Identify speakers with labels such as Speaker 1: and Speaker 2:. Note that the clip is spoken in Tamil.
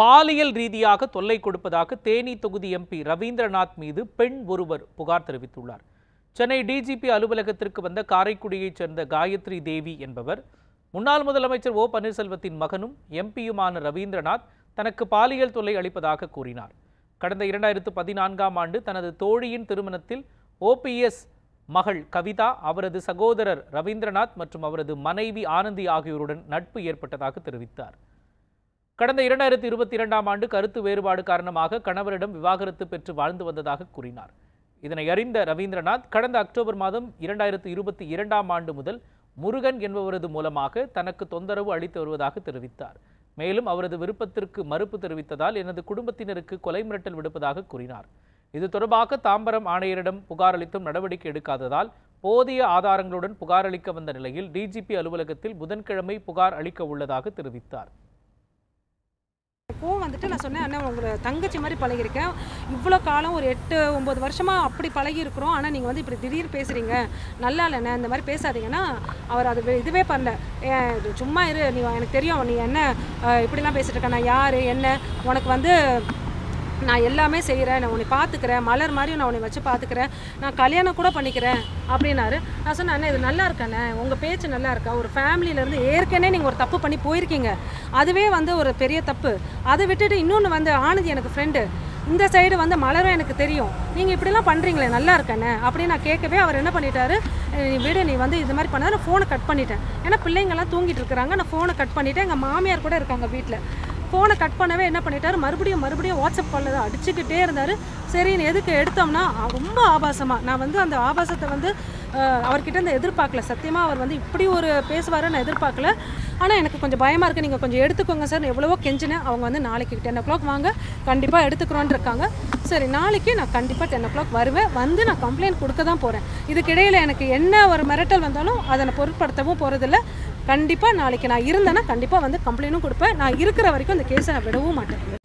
Speaker 1: பாலியல் ரீதியாக தொல்லை கொடுப்பதாக தேனி தொகுதி எம்பி ரவீந்திரநாத் மீது பெண் ஒருவர் புகார் தெரிவித்துள்ளார். சென்னை டிஜிபி அலுவலகத்திற்கு வந்த காரைக்குடியைச் சேர்ந்த காயத்ரி தேவி என்பவர் முன்னாள் முதலமைச்சர் ஓ பன்னீர்செல்வத்தின் மகனும் எம்பியுமான ரவீந்திரநாத் தனக்கு பாலியல் தொல்லை அளிப்பதாக கூறினார். கடந்த இரண்டாயிரத்து பதினான்காம் ஆண்டு தனது தோழியின் திருமணத்தில் ஓபிஎஸ் மகள் கவிதா அவரது சகோதரர் ரவீந்திரநாத் மற்றும் அவரது மனைவி ஆனந்தி ஆகியோருடன் நட்பு ஏற்பட்டதாக தெரிவித்தார். கடந்த இரண்டாயிரத்தி இருபத்தி இரண்டாம் ஆண்டு கருத்து வேறுபாடு காரணமாக கணவரிடம் விவாகரத்து பெற்று வாழ்ந்து வந்ததாக கூறினார். இதனை அறிந்த ரவீந்திரநாத் கடந்த அக்டோபர் மாதம் இரண்டாயிரத்து இருபத்தி இரண்டாம் ஆண்டு முதல் முருகன் என்பவரது மூலமாக தனக்கு தொந்தரவு அளித்து வருவதாக தெரிவித்தார். மேலும் அவரது விருப்பத்திற்கு மறுப்பு தெரிவித்ததால் எனது குடும்பத்தினருக்கு கொலை மிரட்டல் விடுப்பதாக கூறினார். இது தொடர்பாக தாம்பரம் ஆணையரிடம் புகார் அளித்தும் நடவடிக்கை எடுக்காததால் போதிய ஆதாரங்களுடன் புகார் அளிக்க வந்த நிலையில் டிஜிபி அலுவலகத்தில் புதன்கிழமை புகார் அளிக்க உள்ளதாக தெரிவித்தார்.
Speaker 2: அப்போ வந்துட்டு நான் சொன்னேன் அண்ணன் உங்களை தங்கச்சி மாதிரி பழகிருக்கேன் இவ்வளோ காலம் ஒரு எட்டு ஒம்பது வருஷமாக அப்படி பழகி இருக்கிறோம் ஆனால் நீங்கள் வந்து இப்படி திடீர் பேசுகிறீங்க நல்லா இல்லைண்ணே இந்த மாதிரி பேசாதீங்கன்னா அவர் அது இதுவே பண்ணல. ஏன் இது சும்மா இரு. நீ எனக்கு தெரியும். நீ என்ன இப்படிலாம் பேசிட்டு இருக்க. நான் யார்? என்ன? உனக்கு வந்து நான் எல்லாமே செய்கிறேன் நான் உன்னை பார்த்துக்கிறேன் மலர் மாதிரி நான் உன்னை வச்சு பார்த்துக்கிறேன் நான் கல்யாணம் கூட பண்ணிக்கிறேன் அப்படின்னாரு. நான் சொன்னேன் அண்ணா இது நல்லா இருக்காண்ணே உங்கள் பேச்சு நல்லா இருக்கா? ஒரு ஃபேமிலியிலேருந்து ஏற்கனவே நீங்கள் ஒரு தப்பு பண்ணி போயிருக்கீங்க. அதுவே வந்து ஒரு பெரிய தப்பு. அதை விட்டுட்டு இன்னொன்று வந்து ஆனந்தி எனக்கு ஃப்ரெண்டு இந்த சைடு வந்து மலரும் எனக்கு தெரியும். நீங்கள் இப்படிலாம் பண்ணுறீங்களே நல்லா இருக்கண்ணே அப்படின்னு நான் கேட்கவே அவர் என்ன பண்ணிட்டாரு நீ விடு நீ வந்து இது மாதிரி பண்ணாத நான் ஃபோனை கட் பண்ணிட்டேன். ஏன்னா பிள்ளைங்கள்லாம் தூங்கிட்டு இருக்கிறாங்க நான் ஃபோனை கட் பண்ணிவிட்டேன் எங்கள் மாமியார் கூட இருக்காங்க வீட்டில் ஃபோனை கட் பண்ணவே என்ன பண்ணிட்டார்? மறுபடியும் மறுபடியும் வாட்ஸ்அப் காலில் தான் அடிச்சுக்கிட்டே இருந்தார். சரின்னு எதுக்கு எடுத்தோம்னா ரொம்ப ஆபாசமாக நான் வந்து அந்த ஆபாசத்தை வந்து அவர்கிட்ட இருந்து எதிர்பார்க்கல. சத்தியமாக அவர் வந்து இப்படி ஒரு பேசுவார் நான் எதிர்பார்க்கல. ஆனால் எனக்கு கொஞ்சம் பயமாக இருக்குது நீங்கள் கொஞ்சம் எடுத்துக்கோங்க சார் நான் எவ்வளவோ கெஞ்சினேன். அவங்க வந்து நாளைக்கு டென் ஓ கிளாக் வாங்க. கண்டிப்பாக எடுத்துக்கிறோன்னு இருக்காங்க. சரி நாளைக்கு நான் கண்டிப்பாக டென் ஓ கிளாக் வருவேன். வந்து நான் கம்ப்ளைண்ட் கொடுக்க தான் போகிறேன் இதுக்கிடையில் எனக்கு என்ன ஒரு மிரட்டல் வந்தாலும் அதை நான் பொருட்படுத்தவும் போகிறதில்ல கண்டிப்பாக நாளைக்கு நான் இருந்தேன்னா கண்டிப்பாக வந்து கம்ப்ளைண்ட்டும் கொடுப்பேன். நான் இருக்கிற வரைக்கும் அந்த கேஸை நான் விடவும் மாட்டேன்.